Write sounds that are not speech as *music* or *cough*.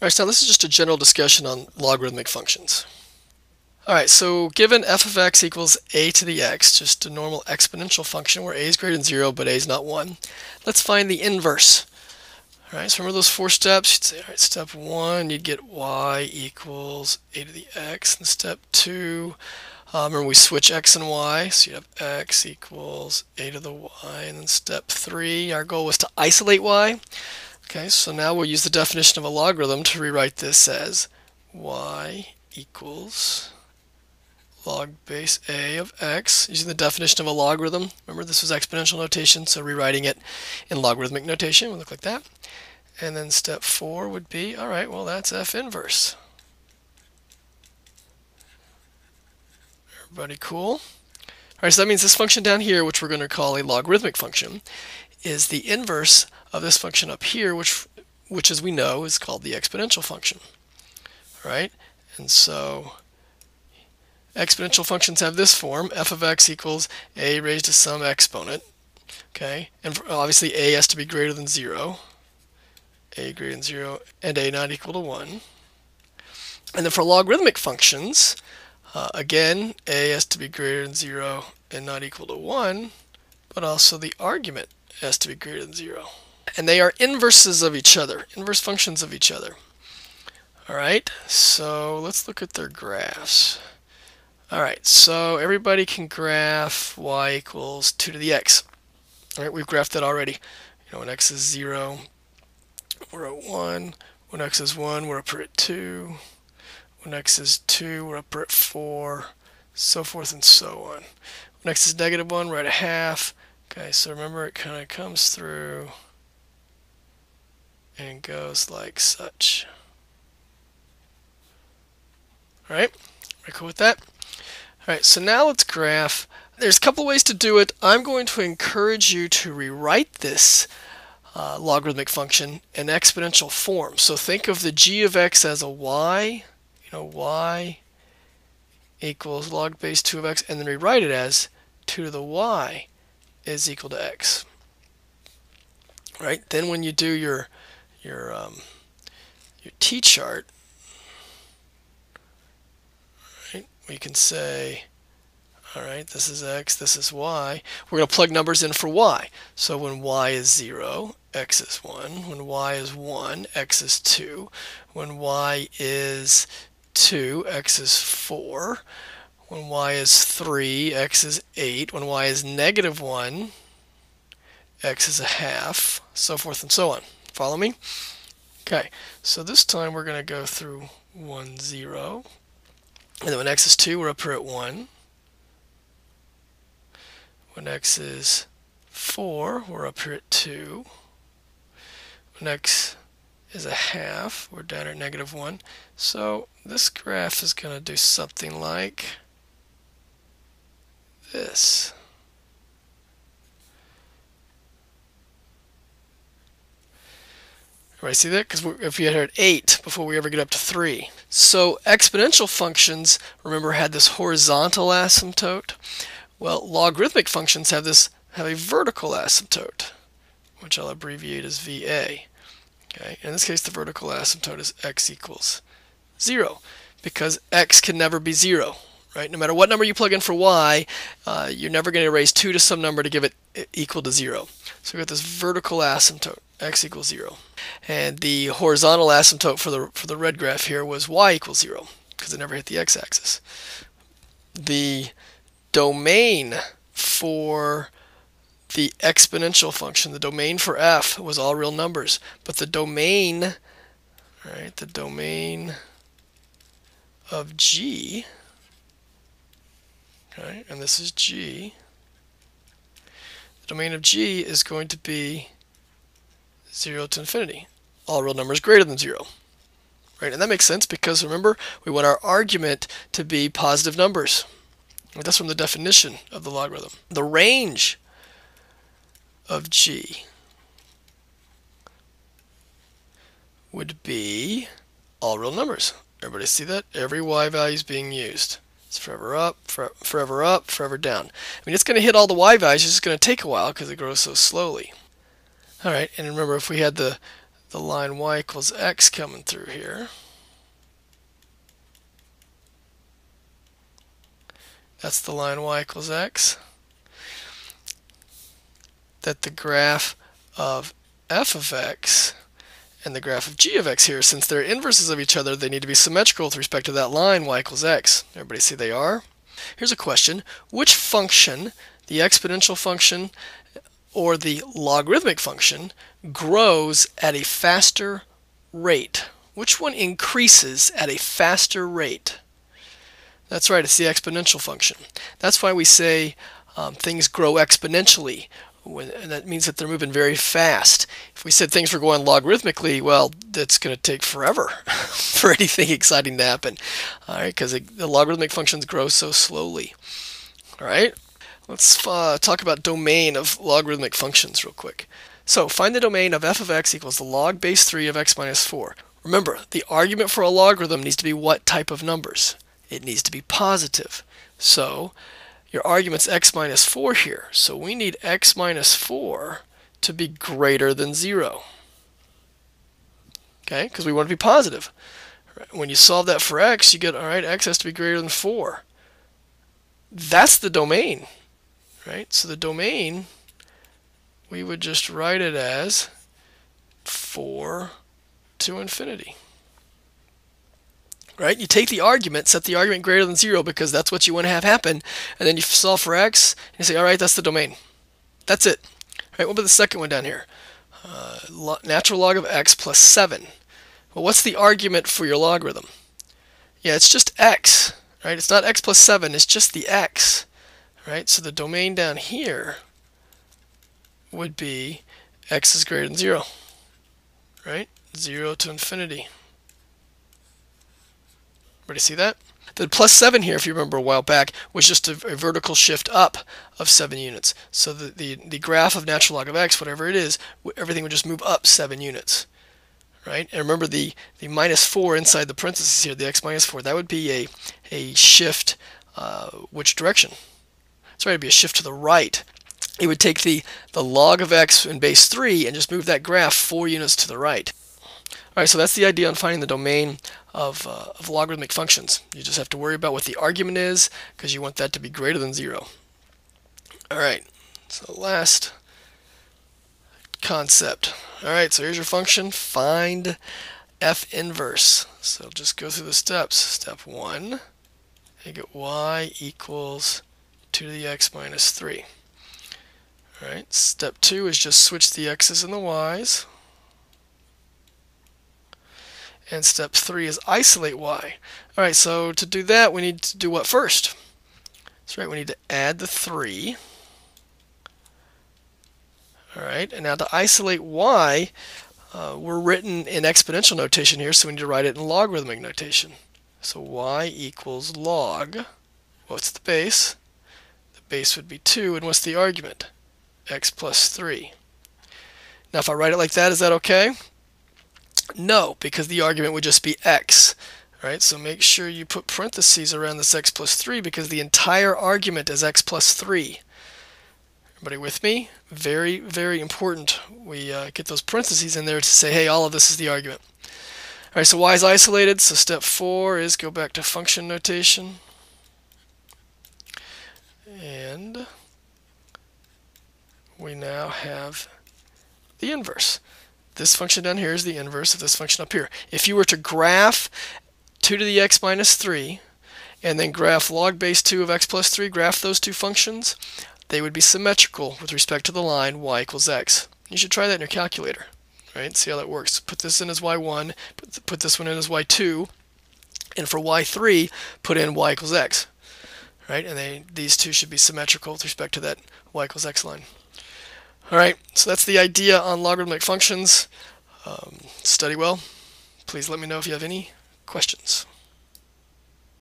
Alright, so this is just a general discussion on logarithmic functions. Alright, so given f of x equals a to the x, just a normal exponential function where a is greater than 0 but a is not 1, let's find the inverse. Alright, so remember those four steps? You'd say, alright, step 1, you'd get y equals a to the x. And step 2, uh, remember we switch x and y, so you have x equals a to the y. And then step 3, our goal was to isolate y. Okay, so now we'll use the definition of a logarithm to rewrite this as y equals log base a of x using the definition of a logarithm. Remember this was exponential notation, so rewriting it in logarithmic notation would look like that. And then step four would be, all right, well that's f inverse. Everybody cool? All right, so that means this function down here, which we're going to call a logarithmic function, is the inverse of this function up here, which, which as we know is called the exponential function. Right, and so exponential functions have this form, f of x equals a raised to some exponent. Okay, and obviously a has to be greater than 0, a greater than 0, and a not equal to 1. And then for logarithmic functions, uh, again, a has to be greater than 0 and not equal to 1, but also the argument has to be greater than 0. And they are inverses of each other, inverse functions of each other. All right, so let's look at their graphs. All right, so everybody can graph y equals 2 to the x. All right, we've graphed that already. You know, when x is 0, we're at 1. When x is 1, we're up at 2. When x is 2, we're up at 4, so forth and so on. When x is negative 1, we're at a half. Okay, so remember it kind of comes through and goes like such. All right, we cool with that? All right, so now let's graph. There's a couple ways to do it. I'm going to encourage you to rewrite this uh, logarithmic function in exponential form. So think of the g of x as a y, you know, y equals log base 2 of x, and then rewrite it as 2 to the y is equal to x. Right? Then when you do your your um, your t-chart, right, we can say, all right, this is x, this is y. We're going to plug numbers in for y. So when y is 0, x is 1. When y is 1, x is 2. When y is 2, x is 4. When y is 3, x is 8. When y is negative 1, x is a half, so forth and so on. Follow me? Okay, so this time we're going to go through 1, 0. And then when x is 2, we're up here at 1. When x is 4, we're up here at 2. When x is a half, we're down at negative 1. So this graph is going to do something like this. Right, see that? Because if we had at 8 before we ever get up to 3. So exponential functions, remember, had this horizontal asymptote. Well, logarithmic functions have this have a vertical asymptote, which I'll abbreviate as VA. Okay, in this case, the vertical asymptote is x equals 0, because x can never be 0 right? No matter what number you plug in for y, uh, you're never going to raise 2 to some number to give it equal to 0. So we've got this vertical asymptote, x equals 0. And the horizontal asymptote for the, for the red graph here was y equals 0, because it never hit the x-axis. The domain for the exponential function, the domain for f was all real numbers, but the domain, right, the domain of g Okay, and this is G. The domain of G is going to be 0 to infinity. All real numbers greater than 0. Right, and that makes sense because remember, we want our argument to be positive numbers. That's from the definition of the logarithm. The range of G would be all real numbers. Everybody see that? Every y value is being used. It's forever up, for, forever up, forever down. I mean, it's going to hit all the y values. It's just going to take a while because it grows so slowly. All right, and remember, if we had the the line y equals x coming through here. That's the line y equals x. That the graph of f of x and the graph of g of x here, since they're inverses of each other, they need to be symmetrical with respect to that line y equals x. Everybody see they are? Here's a question. Which function, the exponential function or the logarithmic function, grows at a faster rate? Which one increases at a faster rate? That's right, it's the exponential function. That's why we say um, things grow exponentially when, and that means that they're moving very fast. If we said things were going logarithmically, well, that's going to take forever *laughs* for anything exciting to happen, all right, because the logarithmic functions grow so slowly. All right, let's uh, talk about domain of logarithmic functions real quick. So find the domain of f of x equals the log base 3 of x minus 4. Remember, the argument for a logarithm needs to be what type of numbers? It needs to be positive. So your argument's x minus 4 here. So we need x minus 4 to be greater than 0. Okay, because we want to be positive. When you solve that for x, you get, all right, x has to be greater than 4. That's the domain, right? So the domain, we would just write it as 4 to infinity right? You take the argument, set the argument greater than 0 because that's what you want to have happen, and then you solve for x, and you say, all right, that's the domain. That's it. All right, what about the second one down here? Uh, natural log of x plus 7. Well, what's the argument for your logarithm? Yeah, it's just x, right? It's not x plus 7, it's just the x, right? So the domain down here would be x is greater than 0, right? 0 to infinity. Everybody see that? The plus 7 here, if you remember a while back, was just a, a vertical shift up of 7 units. So the, the, the graph of natural log of x, whatever it is, everything would just move up 7 units. Right? And remember the, the minus 4 inside the parentheses here, the x minus 4, that would be a, a shift uh, which direction? Sorry, it would be a shift to the right. It would take the, the log of x in base 3 and just move that graph 4 units to the right. All right, so that's the idea on finding the domain of, uh, of logarithmic functions. You just have to worry about what the argument is because you want that to be greater than zero. All right, so last concept. All right, so here's your function. Find f inverse. So just go through the steps. Step one, you get y equals 2 to the x minus 3. All right, step two is just switch the x's and the y's. And step three is isolate y. All right, so to do that, we need to do what first? That's right, we need to add the 3. All right, and now to isolate y, uh, we're written in exponential notation here, so we need to write it in logarithmic notation. So y equals log, what's the base? The base would be 2, and what's the argument? x plus 3. Now if I write it like that, is that okay? No, because the argument would just be x. Right, so make sure you put parentheses around this x plus 3 because the entire argument is x plus 3. Everybody with me? Very, very important we uh, get those parentheses in there to say, hey, all of this is the argument. All right, so y is isolated, so step 4 is go back to function notation. And we now have the inverse. This function down here is the inverse of this function up here. If you were to graph 2 to the x minus 3 and then graph log base 2 of x plus 3, graph those two functions, they would be symmetrical with respect to the line y equals x. You should try that in your calculator, right? See how that works. Put this in as y1, put this one in as y2, and for y3, put in y equals x, right? And they, these two should be symmetrical with respect to that y equals x line. All right, so that's the idea on logarithmic functions. Um, study well. Please let me know if you have any questions.